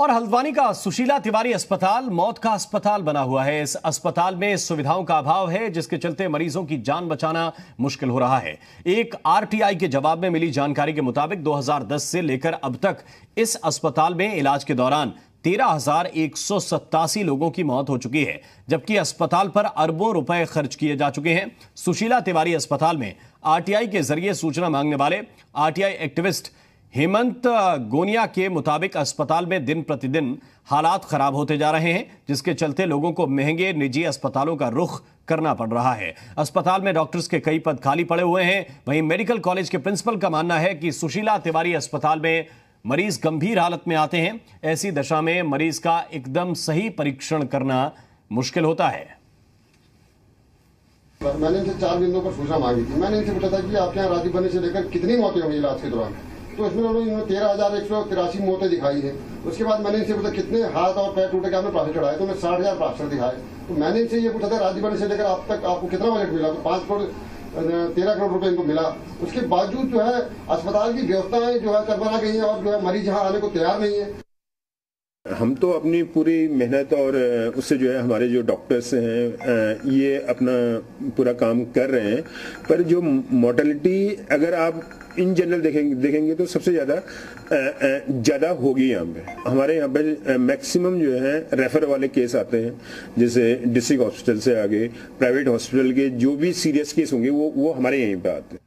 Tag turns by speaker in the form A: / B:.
A: और हल्द्वानी का सुशीला तिवारी अस्पताल मौत का अस्पताल बना हुआ है। इस अस्पताल में सुविधाओं का अभाव है, जिसके चलते मरीजों की जान बचाना मुश्किल हो रहा है। एक आरटीआई के जवाब में मिली जानकारी के मुताबिक 2010 से लेकर अब तक इस अस्पताल में इलाज के दौरान तेरह लोगों की मौत हो चुकी है, जबकि अस्पताल पर अरबों रुपए खर्च किए जा चुके हैं। सुशीला तिवारी अस्पताल में आरटीआई के ज़रिए सूचना मांगने वाले आरटीआई एक्टिविस्ट हेमंत गोनिया के मुताबिक अस्पताल में दिन प्रतिदिन हालात खराब होते जा रहे हैं, जिसके चलते लोगों को महँगे निजी अस्पतालों का रुख करना पड़ रहा है। अस्पताल में डॉक्टर्स के कई पद खाली पड़े हुए हैं। वहीं मेडिकल कॉलेज के प्रिंसिपल का मानना है कि सुशीला तिवारी अस्पताल में मरीज़ गंभीर हालत में आते हैं। ऐसी दशा में मरीज़ का एकदम सही परीक्षण करना मुश्किल होता है।
B: मैंने इनसे चार बिंदुओं पर सूचना मांगी थी। मैंने इनसे पूछा था कि आपके यहाँ राजीव बनने से लेकर कितनी मौतें हुई इलाज के दौरान? तो इसमें उन्होंने तेरह हज़ार एक सौ तिरासी मौतें दिखाई है। उसके बाद मैंने इनसे पूछा, कितने हाथ और पैर टूटे के आपने प्राफिट चढ़ाए? तो मैं साठ हज़ार प्राफिट दिखाए। तो मैंने इनसे ये पूछा था, राज्य बने से लेकर अब तक आपको कितना बजट मिला? तो पाँच करोड़ तेरह करोड़ रुपए इनको मिला। उसके बावजूद जो है, अस्पताल की व्यवस्थाएँ जो है करवा गई है और जो है मरीज़ यहाँ आने को तैयार नहीं है।
C: हम तो अपनी पूरी मेहनत और उससे जो है हमारे जो डॉक्टर्स हैं ये अपना पूरा काम कर रहे हैं। पर जो मोर्टेलिटी अगर आप इन जनरल देखेंगे देखेंगे तो सबसे ज़्यादा ज़्यादा होगी यहाँ पे। हमारे यहाँ पे मैक्सिमम जो है रेफर वाले केस आते हैं, जैसे डिस्ट्रिक्ट हॉस्पिटल से आगे प्राइवेट हॉस्पिटल के जो भी सीरियस केस होंगे, वो वो हमारे यहीं पे आते हैं।